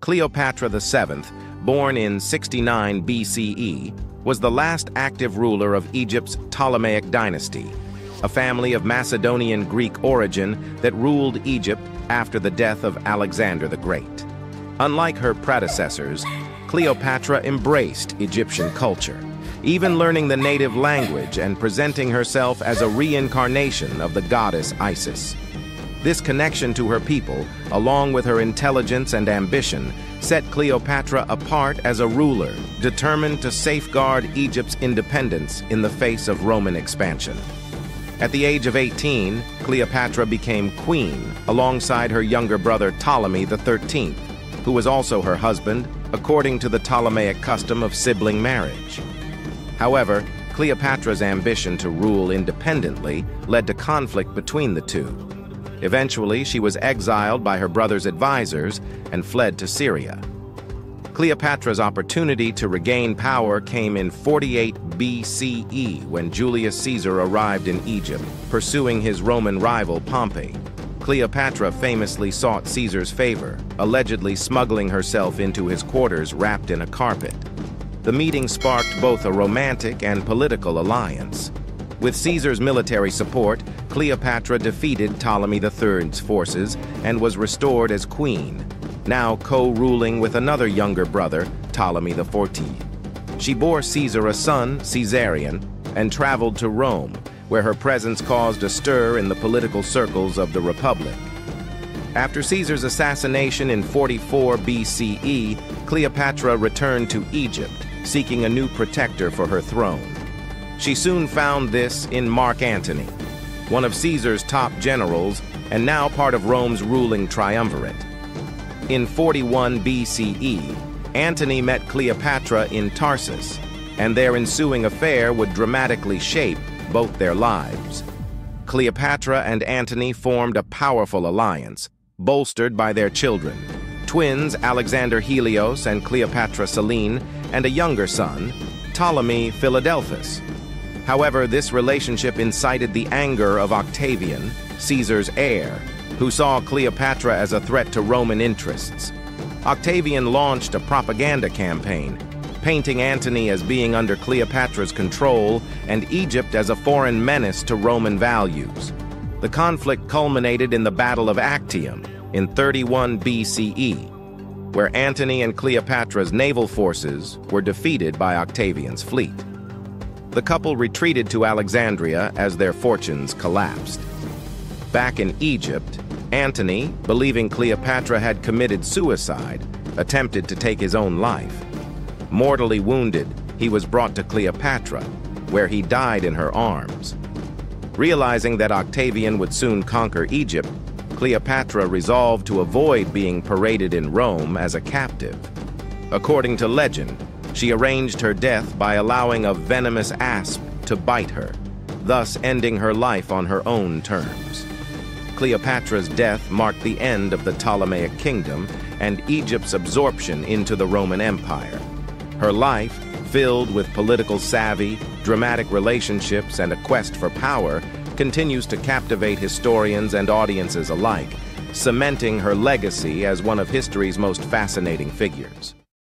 Cleopatra VII, born in 69 BCE, was the last active ruler of Egypt's Ptolemaic dynasty, a family of Macedonian Greek origin that ruled Egypt after the death of Alexander the Great. Unlike her predecessors, Cleopatra embraced Egyptian culture, even learning the native language and presenting herself as a reincarnation of the goddess Isis. This connection to her people, along with her intelligence and ambition, set Cleopatra apart as a ruler, determined to safeguard Egypt's independence in the face of Roman expansion. At the age of 18, Cleopatra became queen alongside her younger brother Ptolemy XIII, who was also her husband, according to the Ptolemaic custom of sibling marriage. However, Cleopatra's ambition to rule independently led to conflict between the two. Eventually, she was exiled by her brother's advisors and fled to Syria. Cleopatra's opportunity to regain power came in 48 BCE when Julius Caesar arrived in Egypt, pursuing his Roman rival Pompey. Cleopatra famously sought Caesar's favor, allegedly smuggling herself into his quarters wrapped in a carpet. The meeting sparked both a romantic and political alliance. With Caesar's military support, Cleopatra defeated Ptolemy III's forces and was restored as queen, now co-ruling with another younger brother, Ptolemy XIV. She bore Caesar a son, Caesarion, and traveled to Rome, where her presence caused a stir in the political circles of the Republic. After Caesar's assassination in 44 BCE, Cleopatra returned to Egypt, seeking a new protector for her throne. She soon found this in Mark Antony, one of Caesar's top generals and now part of Rome's ruling triumvirate. In 41 BCE, Antony met Cleopatra in Tarsus, and their ensuing affair would dramatically shape both their lives. Cleopatra and Antony formed a powerful alliance, bolstered by their children, twins Alexander Helios and Cleopatra Selene, and a younger son, Ptolemy Philadelphus, However, this relationship incited the anger of Octavian, Caesar's heir, who saw Cleopatra as a threat to Roman interests. Octavian launched a propaganda campaign, painting Antony as being under Cleopatra's control and Egypt as a foreign menace to Roman values. The conflict culminated in the Battle of Actium in 31 BCE, where Antony and Cleopatra's naval forces were defeated by Octavian's fleet the couple retreated to Alexandria as their fortunes collapsed. Back in Egypt, Antony, believing Cleopatra had committed suicide, attempted to take his own life. Mortally wounded, he was brought to Cleopatra, where he died in her arms. Realizing that Octavian would soon conquer Egypt, Cleopatra resolved to avoid being paraded in Rome as a captive. According to legend, she arranged her death by allowing a venomous asp to bite her, thus ending her life on her own terms. Cleopatra's death marked the end of the Ptolemaic kingdom and Egypt's absorption into the Roman Empire. Her life, filled with political savvy, dramatic relationships, and a quest for power, continues to captivate historians and audiences alike, cementing her legacy as one of history's most fascinating figures.